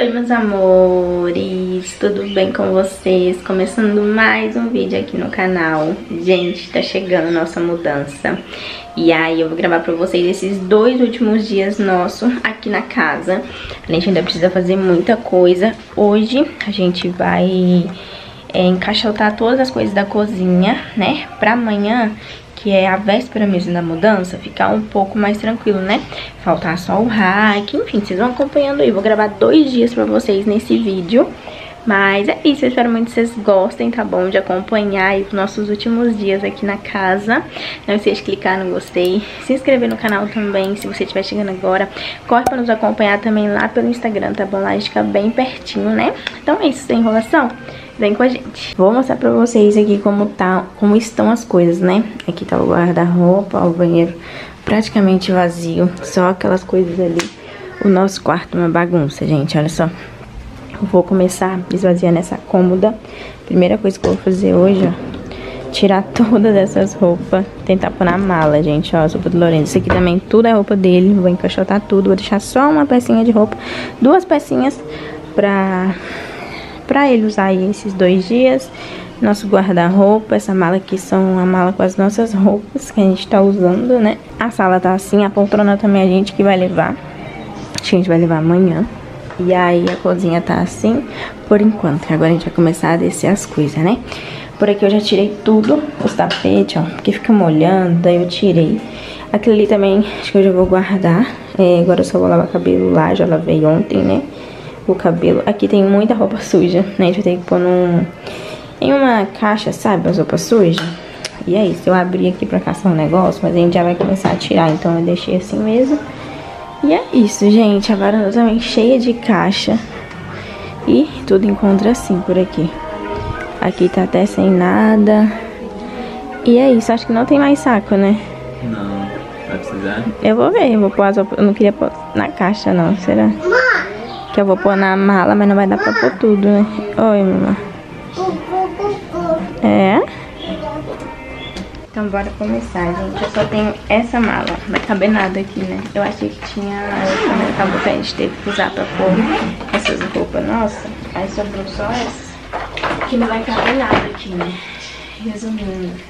Oi, meus amores, tudo bem com vocês? Começando mais um vídeo aqui no canal. Gente, tá chegando nossa mudança. E aí eu vou gravar pra vocês esses dois últimos dias nossos aqui na casa. A gente ainda precisa fazer muita coisa. Hoje a gente vai é, encaixotar todas as coisas da cozinha, né? Pra amanhã que é a véspera mesmo da mudança, ficar um pouco mais tranquilo, né? Faltar só o rack, enfim, vocês vão acompanhando aí. Vou gravar dois dias pra vocês nesse vídeo. Mas é isso, eu espero muito que vocês gostem, tá bom? De acompanhar os nossos últimos dias aqui na casa. Não esqueça de clicar no gostei, se inscrever no canal também, se você estiver chegando agora. Corre pra nos acompanhar também lá pelo Instagram, tá bom? Lá a gente fica bem pertinho, né? Então é isso, sem enrolação. Vem com a gente. Vou mostrar pra vocês aqui como tá, como estão as coisas, né? Aqui tá o guarda-roupa, o banheiro praticamente vazio. Só aquelas coisas ali. O nosso quarto é uma bagunça, gente. Olha só. vou começar esvaziando essa cômoda. Primeira coisa que eu vou fazer hoje, ó. Tirar todas essas roupas. Tentar pôr na mala, gente, ó. As roupas do Lourenço. Isso aqui também tudo é roupa dele. Vou encaixotar tudo. Vou deixar só uma pecinha de roupa. Duas pecinhas pra pra ele usar aí esses dois dias. Nosso guarda-roupa, essa mala aqui são a mala com as nossas roupas que a gente tá usando, né? A sala tá assim, a poltrona também a gente que vai levar. A gente vai levar amanhã. E aí a cozinha tá assim por enquanto. Agora a gente vai começar a descer as coisas, né? Por aqui eu já tirei tudo, os tapetes, ó, porque fica molhando, daí eu tirei. Aquilo ali também, acho que eu já vou guardar. É, agora eu só vou lavar cabelo lá, já lavei ontem, né? O cabelo. Aqui tem muita roupa suja, né? A gente vai ter que pôr num, em uma caixa, sabe? As roupas sujas. E é isso, eu abri aqui pra caçar um negócio, mas a gente já vai começar a tirar, então eu deixei assim mesmo. E é isso, gente. A varanda também cheia de caixa. E tudo encontra assim por aqui. Aqui tá até sem nada. E é isso, acho que não tem mais saco, né? Não, vai precisar? Eu vou ver, eu vou pôr as roupas. Eu não queria pôr na caixa, não, será? Que eu vou pôr na mala, mas não vai dar pra pôr tudo, né? Oi, mamãe. É? Então bora começar, gente. Eu só tenho essa mala. Não vai caber nada aqui, né? Eu achei que tinha? Acabou que a gente teve que usar pra pôr essas roupas nossa. Aí sobrou só essa. Que não vai caber nada aqui, né? Resumindo.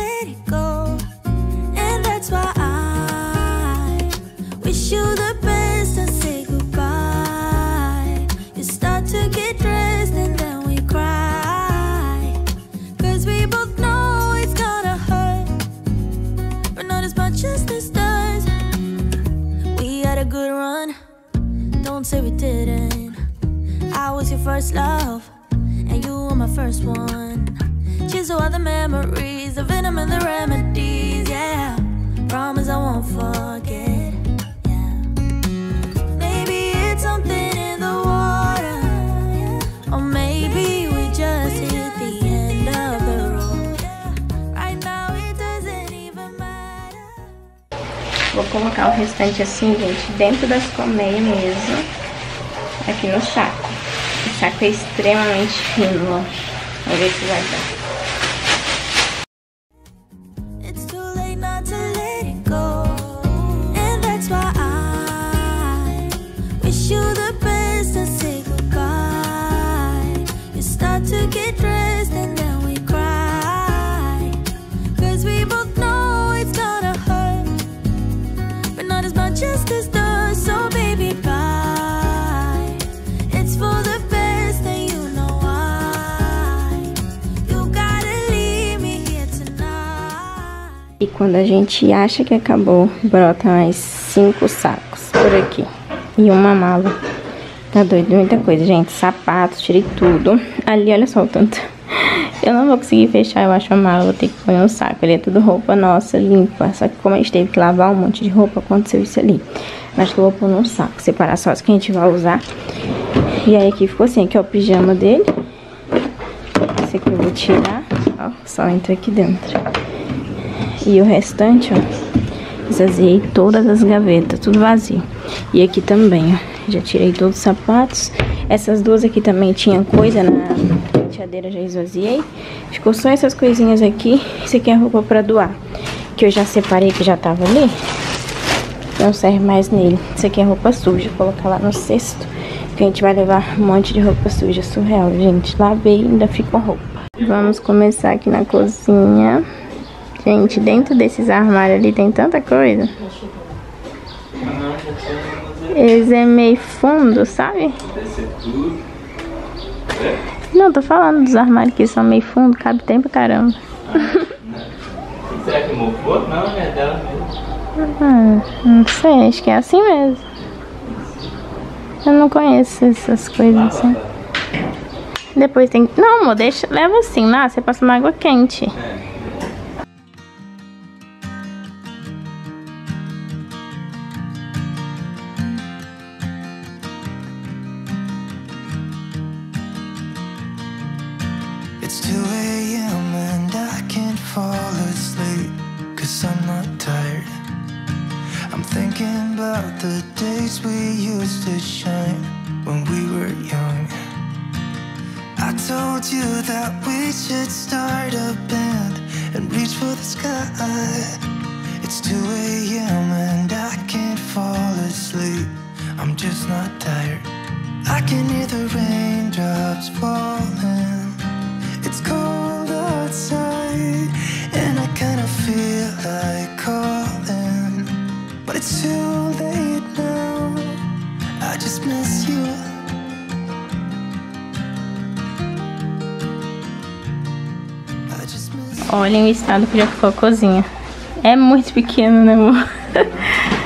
restante assim, gente, dentro das colmeias mesmo. Aqui no saco. O saco é extremamente fino, ó. Vamos ver se vai dar. A gente acha que acabou, brota mais cinco sacos por aqui. E uma mala. Tá doido, muita coisa, gente. Sapatos, tirei tudo. Ali, olha só o tanto Eu não vou conseguir fechar, eu acho a mala, vou ter que pôr no saco. Ele é tudo roupa nossa, limpa. Só que como a gente teve que lavar um monte de roupa, aconteceu isso ali. Acho que eu vou pôr no saco, separar só as que a gente vai usar. E aí aqui ficou assim, aqui é o pijama dele. Esse aqui eu vou tirar, ó, só entra aqui dentro. E o restante, ó, esvaziei todas as gavetas, tudo vazio. E aqui também, ó, já tirei todos os sapatos. Essas duas aqui também tinha coisa na penteadeira, já esvaziei. Ficou só essas coisinhas aqui. Isso aqui é roupa pra doar, que eu já separei, que já tava ali. Não serve mais nele. Isso aqui é roupa suja, vou colocar lá no cesto. Que a gente vai levar um monte de roupa suja, surreal, gente. Lavei e ainda ficou roupa. Vamos começar aqui na cozinha. Gente, dentro desses armários ali tem tanta coisa. Eles é meio fundo, sabe? Não, tô falando dos armários que são meio fundo, cabe tempo pra caramba. Será que mofou? Não, é dela Ah, não sei, acho que é assim mesmo. Eu não conheço essas coisas assim. Depois tem que. Não, amor, deixa. Leva assim lá, você passa uma água quente. It's not tired. I'm thinking about the days we used to shine When we were young. I told you that we should start a band And reach for the sky. It's 2 a.m. and I can't fall asleep. I'm just not tired. I can hear the raindrops falling. It's cold outside, Olhem o estado que já ficou a cozinha. É muito pequeno, né, amor?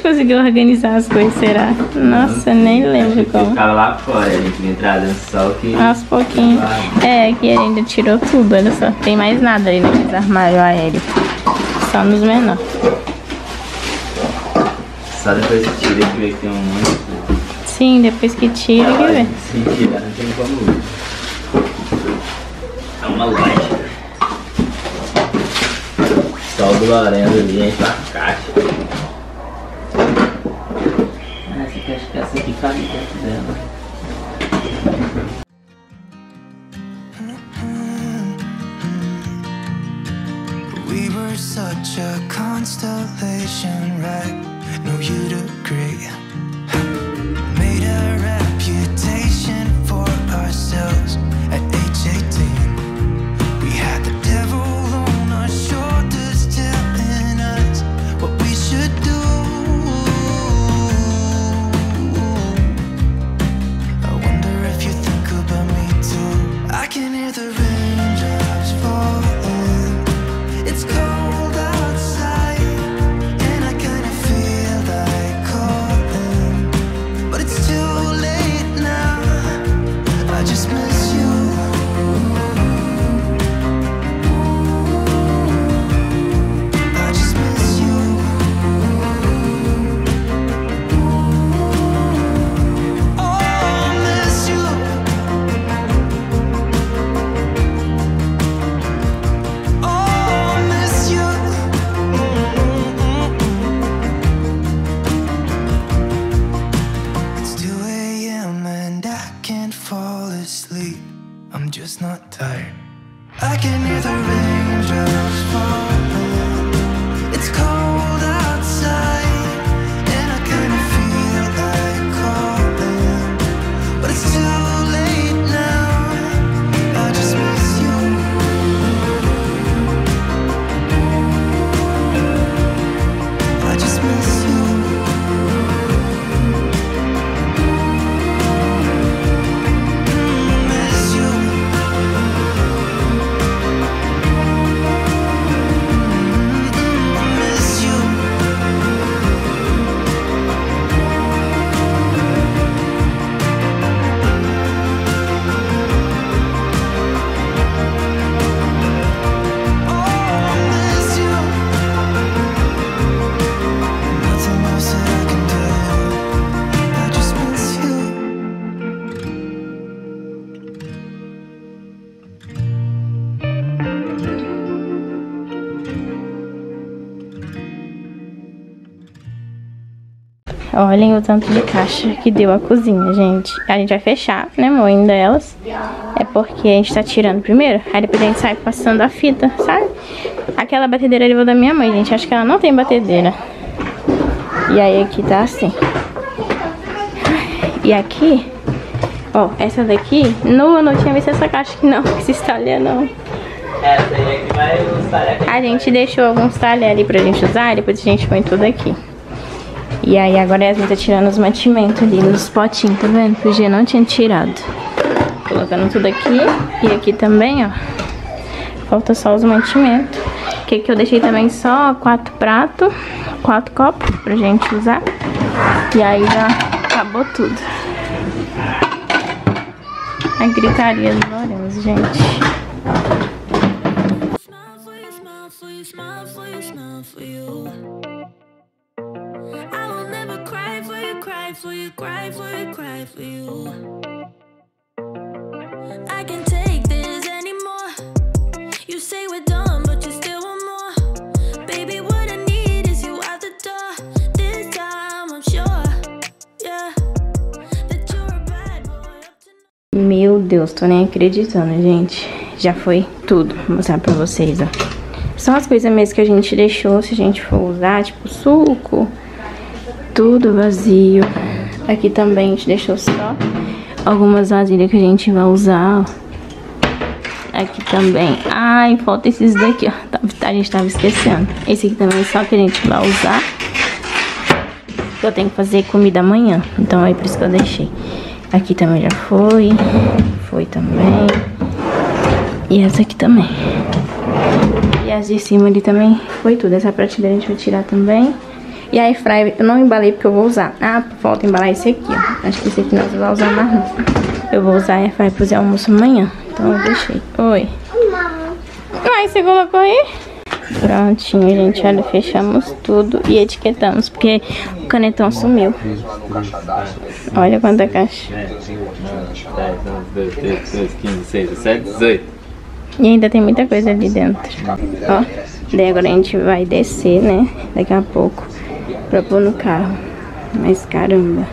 Que gente conseguiu organizar as coisas, será? Nossa, nem lembro como. Ficava lá fora, a gente entrava no sol que. Aos pouquinhos. É, aqui a gente tirou tudo, olha só. Tem mais nada ali naqueles armários aéreos. Só nos menores. Só depois que tira que vê que tem um monte de. Sim, depois que tira, que vê. Se tirar, não tem como. É uma loja. Só o do Lorenzo ali, a gente tá caixa. We were such a constellation, right? No, you'd agree. Olhem o tanto de caixa que deu a cozinha, gente. A gente vai fechar, né, moendo elas. É porque a gente tá tirando primeiro. Aí depois a gente sai passando a fita, sabe? Aquela batedeira ali da minha mãe, gente. Acho que ela não tem batedeira. E aí aqui tá assim. E aqui, ó, essa daqui, não, não tinha visto essa caixa aqui não, que se estalha não. É A gente deixou alguns talheres ali pra gente usar, depois a gente põe tudo aqui. E aí agora a Yasmin tá tirando os mantimentos ali nos potinhos, tá vendo? Que o Gia não tinha tirado. Colocando tudo aqui e aqui também, ó. Falta só os mantimentos. Que aqui eu deixei também só quatro pratos, quatro copos pra gente usar. E aí já acabou tudo. A gritaria do Lourenço, gente. Cry for you, cry for you, cry for you. I take this anymore. You say we're done, but you still want more. Baby, what I need is you out the door. This time I'm sure, yeah, that you're a bad boy Meu Deus, tô nem acreditando, gente. Já foi tudo. Vou mostrar pra vocês, ó. São as coisas mesmo que a gente deixou, se a gente for usar, tipo suco. Tudo vazio. Aqui também a gente deixou só algumas vasilhas que a gente vai usar. Aqui também. Ai, falta esses daqui, ó. Tá- A gente tava esquecendo. Esse aqui também é só que a gente vai usar. Eu tenho que fazer comida amanhã. Então é por isso que eu deixei. Aqui também já foi. Foi também. E essa aqui também. E as de cima ali também foi tudo. Essa prateleira a gente vai tirar também. E a airfryer eu não embalei porque eu vou usar. Ah, falta embalar esse aqui, ó. Acho que esse aqui nós vamos usar mais não. Eu vou usar a airfryer pra fazer almoço amanhã. Então eu deixei. Oi. Ai, você colocou aí? Prontinho, gente. Olha, fechamos tudo e etiquetamos. Porque o canetão sumiu. Olha quanta caixa. 10, 11, 12, 13, 14, 15, 16, 17, 18. E ainda tem muita coisa ali dentro. Ó, daí agora a gente vai descer, né? Daqui a pouco. Pra pôr no carro. Mas caramba.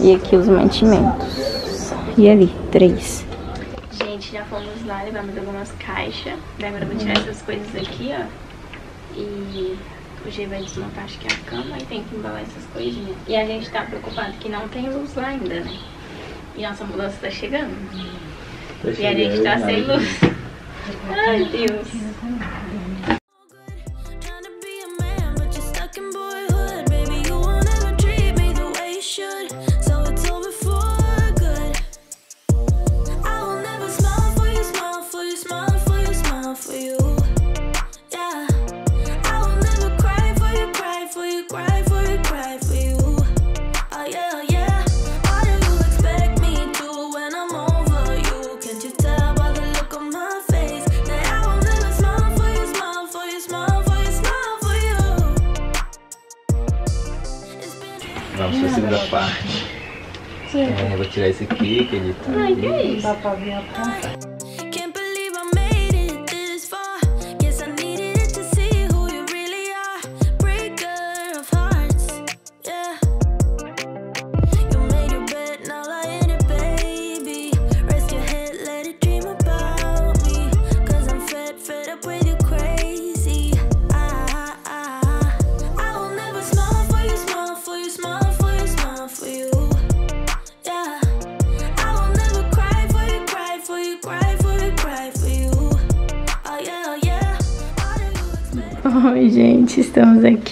E aqui os mantimentos. E ali, três. Gente, já fomos lá, levamos algumas caixas. Daí agora eu vou tirar essas coisas aqui, ó. E o G vai desmontar, acho que é a cama. E tem que embalar essas coisinhas. E a gente tá preocupado que não tem luz lá ainda, né? E nossa mudança tá chegando. E a gente tá sem luz. Ai, Deus. Vou tirar esse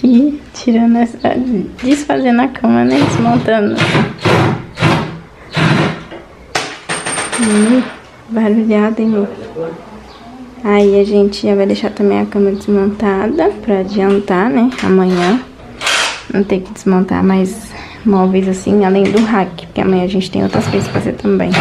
aqui tirando essa. desfazendo a cama, né? Desmontando. Hum, barulhada, hein? Aí a gente já vai deixar também a cama desmontada pra adiantar, né? Amanhã. Não ter que desmontar mais móveis assim, além do rack, porque amanhã a gente tem outras coisas pra fazer também.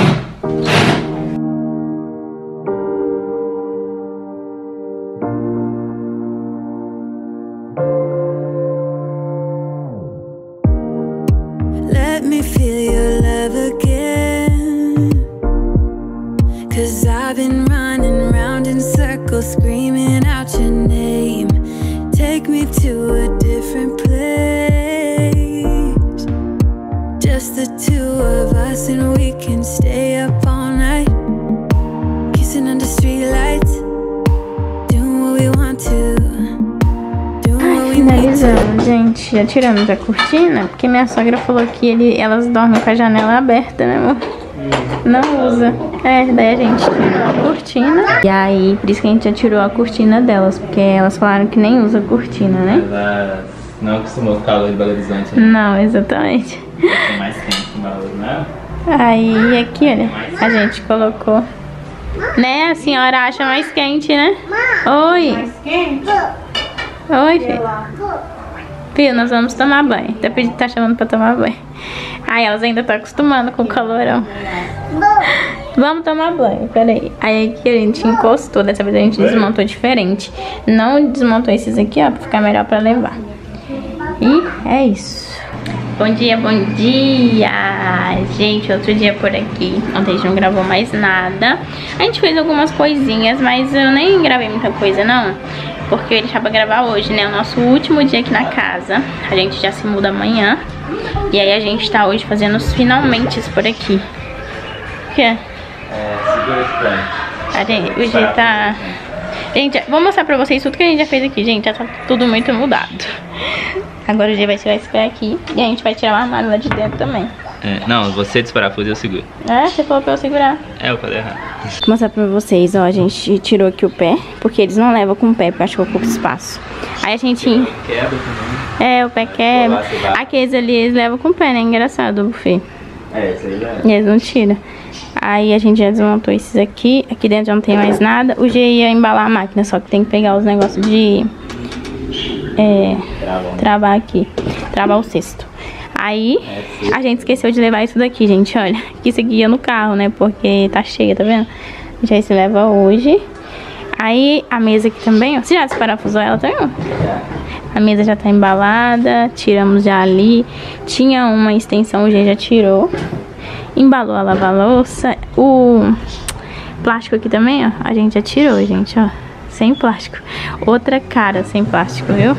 Gente, já tiramos a cortina, porque minha sogra falou que ele, elas dormem com a janela aberta, né, amor? Não usa. É, daí a gente tirou a cortina. E aí, por isso que a gente já tirou a cortina delas, porque elas falaram que nem usa cortina, né? Elas não acostumou com o calor de Belo Horizonte. né? Não, exatamente. É mais quente que Belo né? Aí, aqui, olha, a gente colocou. Né, a senhora acha mais quente, né? Oi. Mais quente? Oi, filho. Filho, nós vamos tomar banho. Tá, pedindo, tá chamando pra tomar banho. Aí elas ainda estão acostumando com o calorão. Vamos tomar banho, peraí. Aí aqui a gente encostou, dessa vez a gente desmontou diferente. Não desmontou esses aqui, ó, pra ficar melhor pra levar. E é isso. Bom dia, bom dia! Gente, outro dia por aqui. Ontem a gente não gravou mais nada. A gente fez algumas coisinhas, mas eu nem gravei muita coisa, não. Porque eu ia deixar pra gravar hoje, né? O nosso último dia aqui na casa. A gente já se muda amanhã. E aí a gente tá hoje fazendo os finalmente por aqui. O que é? É, segura esse plano. O G tá... Gente, vou mostrar pra vocês tudo que a gente já fez aqui, gente. Já tá tudo muito mudado. Agora o G vai tirar esse pé aqui. E a gente vai tirar o armário lá de dentro também. É, não, você desparafusa e eu seguro. É, você falou pra eu segurar. É, eu falei errado. Vou mostrar pra vocês, ó. A gente tirou aqui o pé, porque eles não levam com o pé, porque acho que pouco espaço. Aí a gente... Quebra também. É, o pé quebra. Aqueles ali, eles levam com o pé, né? Engraçado, o buffet. É, isso aí já é. E eles não tiram. Aí a gente já desmontou esses aqui. Aqui dentro já não tem mais nada. O G ia embalar a máquina, só que tem que pegar os negócios de... É... Travar aqui. Travar o cesto. Aí, a gente esqueceu de levar isso daqui, gente, olha. Que isso aqui ia no carro, né? Porque tá cheia, tá vendo? Vai se leva hoje. Aí, a mesa aqui também, ó. Você já desparafusou ela também, ó? A mesa já tá embalada. Tiramos já ali. Tinha uma extensão, o G já tirou. Embalou a lava-louça. O plástico aqui também, ó. A gente já tirou, gente, ó. Sem plástico. Outra cara sem plástico, viu?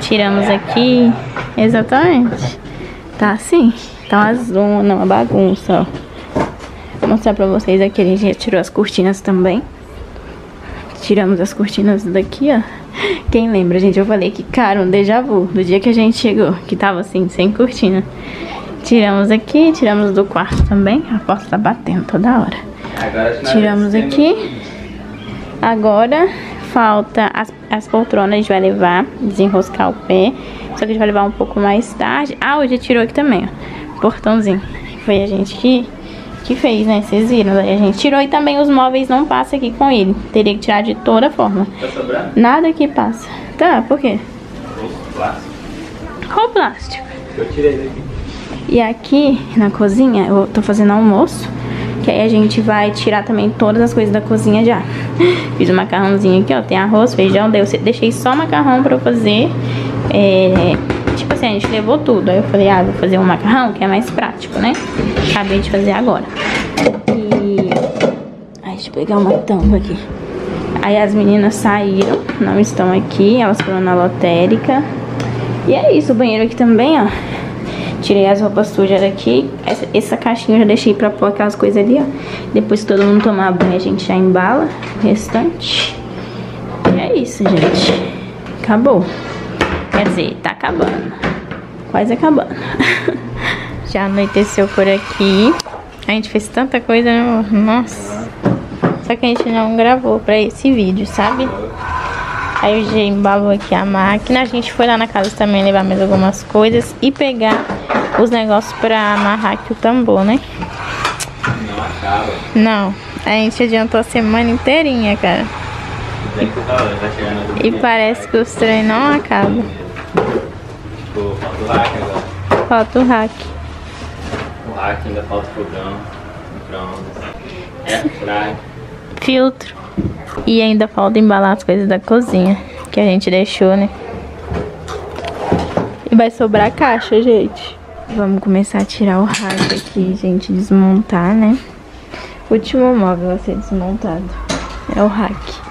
Tiramos aqui. Exatamente. Tá assim. Tá uma zona, uma bagunça, ó. Vou mostrar pra vocês aqui. A gente já tirou as cortinas também. Tiramos as cortinas daqui, ó. Quem lembra, gente? Eu falei que, cara, um déjà vu do dia que a gente chegou, que tava assim, sem cortina. Tiramos aqui, tiramos do quarto também. A porta tá batendo toda hora. Tiramos aqui. Agora falta as, as poltronas, a gente vai levar, desenroscar o pé. Só que a gente vai levar um pouco mais tarde. Ah, hoje tirou aqui também, ó. Portãozinho. Foi a gente que, que fez, né? Vocês viram? Daí a gente tirou e também os móveis não passam aqui com ele. Teria que tirar de toda forma. Tá sobrando? Nada aqui passa. Tá, por quê? O plástico. Qual plástico? Eu tirei daqui. E aqui na cozinha, eu tô fazendo almoço. Que aí a gente vai tirar também todas as coisas da cozinha já. Fiz um macarrãozinho aqui, ó. Tem arroz, feijão. daí Eu deixei só macarrão pra eu fazer. É, tipo assim, a gente levou tudo. Aí eu falei, ah, vou fazer um macarrão, que é mais prático, né? Acabei de fazer agora. E. Ai, deixa eu pegar uma tampa aqui. Aí as meninas saíram, não estão aqui. Elas foram na lotérica. E é isso, o banheiro aqui também, ó. Tirei as roupas sujas daqui. Essa, essa caixinha eu já deixei pra pôr aquelas coisas ali, ó. Depois que todo mundo tomar banho, a gente já embala o restante. E é isso, gente. Acabou. Quer dizer, tá acabando. Quase acabando. já anoiteceu por aqui. A gente fez tanta coisa, né, amor? Nossa. Só que a gente não gravou pra esse vídeo, sabe? Aí o G embalou aqui a máquina. A gente foi lá na casa também levar mais algumas coisas e pegar os negócios pra amarrar aqui o tambor, né? Não acaba. Não, a gente adiantou a semana inteirinha, cara. E parece que os trem não acabam. Tipo, falta o hack agora. Falta o hack. O ainda falta o fogão. Micro-ondas. É, fry. Filtro. E ainda falta embalar as coisas da cozinha. Que a gente deixou, né? E vai sobrar caixa, gente. Vamos começar a tirar o rack aqui, gente. Desmontar, né? Último móvel a ser desmontado. É o rack.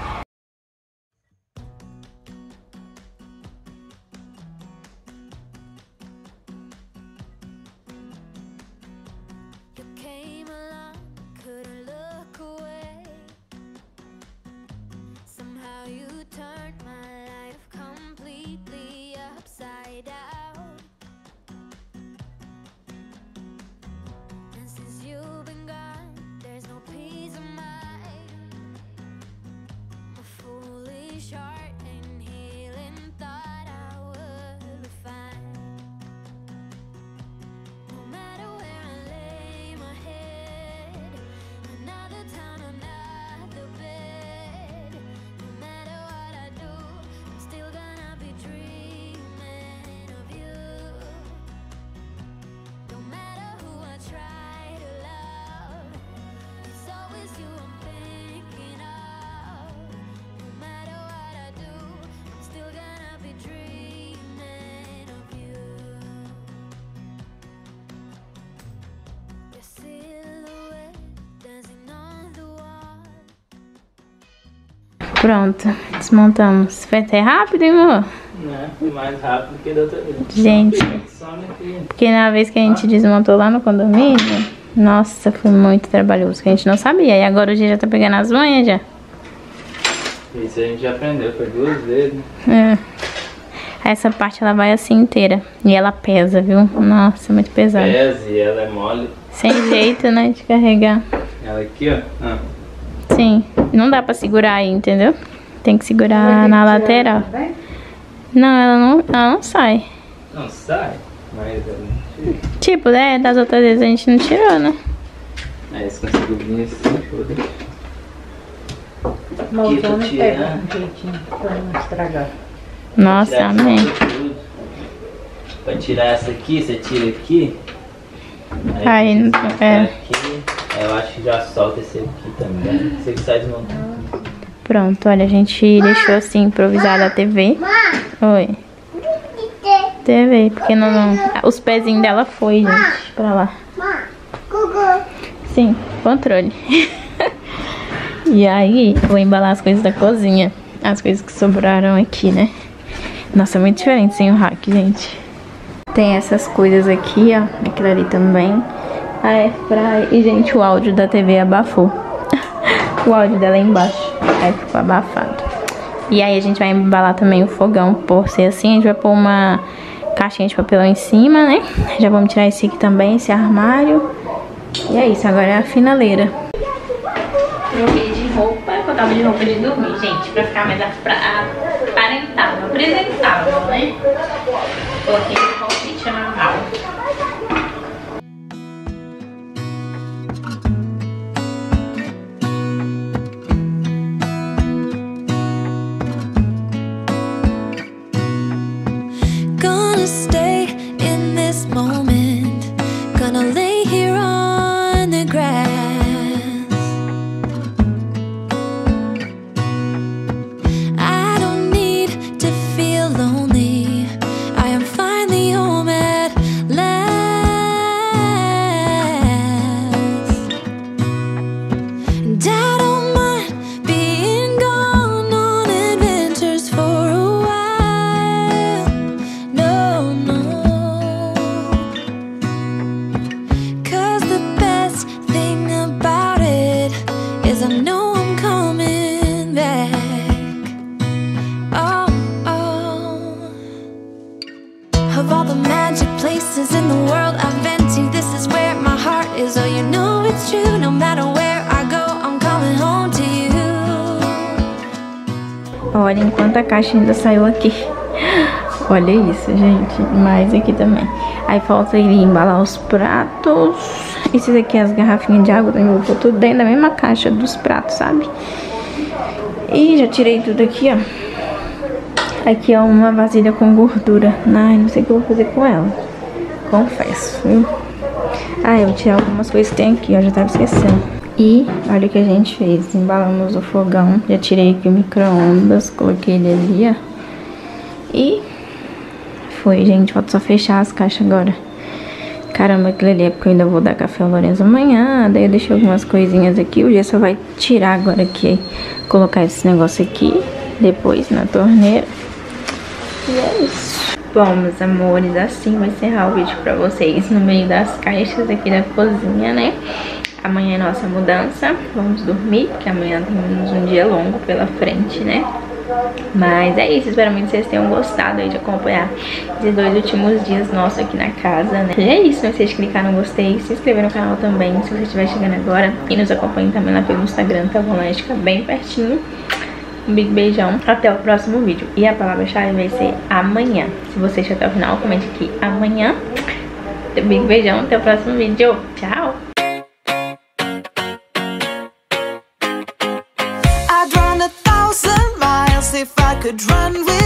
charge Pronto, desmontamos. Foi até rápido, hein, amor? Né? E mais rápido que da outra vez. Gente. Porque na vez que a gente desmontou lá no condomínio, nossa, foi muito trabalhoso, que a gente não sabia. E agora o dia já tá pegando as manhas já. Isso a gente já aprendeu, foi duas vezes. É. Essa parte ela vai assim inteira. E ela pesa, viu? Nossa, muito pesada. Pesa e ela é mole. Sem jeito, né, de carregar. Ela aqui, ó. Ah, Sim, não dá pra segurar aí, entendeu? Tem que segurar na lateral. Não, ela não, ela não sai. não sai, mas ela não tira. Tipo, né, das outras vezes a gente não tirou, né? Aí você conseguiu vir assim, foda Montando Aqui, pega tirar. um jeitinho pra não estragar. Nossa, Tirar amém. Pra tirar essa aqui, você tira aqui. Aí, não- desmonta é. aqui. Aí eu acho que já solta esse aqui também. Esse aqui sai desmontando. Pronto, olha, a gente deixou assim improvisada a TV. Oi. TV, porque não, não. Os pezinhos dela foi, gente, pra lá. Sim, controle. e aí, vou embalar as coisas da cozinha. As coisas que sobraram aqui, né? Nossa, é muito diferente sem o hack, gente. Tem essas coisas aqui, ó. Aquilo ali também. A airfryer. E, gente, o áudio da TV abafou. o áudio dela é embaixo. Aí ficou abafado. E aí a gente vai embalar também o fogão. Por ser assim, a gente vai pôr uma caixinha de papelão em cima, né? Já vamos tirar esse aqui também, esse armário. E é isso, agora é a finaleira. Troquei de roupa, eu tava de roupa de dormir, gente, pra ficar mais aparentável, apresentável, né? Coloquei roupa normal. Ainda saiu aqui. Olha isso, gente. Mais aqui também. Aí falta ele embalar os pratos. Esses aqui, as garrafinhas de água, também vou tudo dentro da mesma caixa dos pratos, sabe? E já tirei tudo aqui, ó. Aqui é uma vasilha com gordura. Ai, não sei o que eu vou fazer com ela. Confesso, viu? Ah, eu vou tirar algumas coisas que tem aqui, ó. Já tava esquecendo. E olha o que a gente fez. Embalamos o fogão. Já tirei aqui o micro-ondas. Coloquei ele ali, ó. E foi, gente. Falta só fechar as caixas agora. Caramba, aquilo ali é porque eu ainda vou dar café ao Lourenço amanhã. Daí eu deixei algumas coisinhas aqui. O só vai tirar agora aqui. Colocar esse negócio aqui. Depois na torneira. E é isso. Bom, meus amores, assim vou encerrar o vídeo pra vocês no meio das caixas aqui da cozinha, né? Amanhã é nossa mudança, vamos dormir, porque amanhã temos um dia longo pela frente, né? Mas é isso, espero muito que vocês tenham gostado aí de acompanhar esses dois últimos dias nossos aqui na casa, né? E é isso, não esqueça de clicar no gostei, se inscrever no canal também, se você estiver chegando agora. E nos acompanhe também lá pelo Instagram, tá bom? Fica bem pertinho. Um big beijão. Até o próximo vídeo. E a palavra-chave vai ser amanhã. Se você assistiu até o final, comente aqui amanhã. Big beijão. Até o próximo vídeo. Tchau. Could run with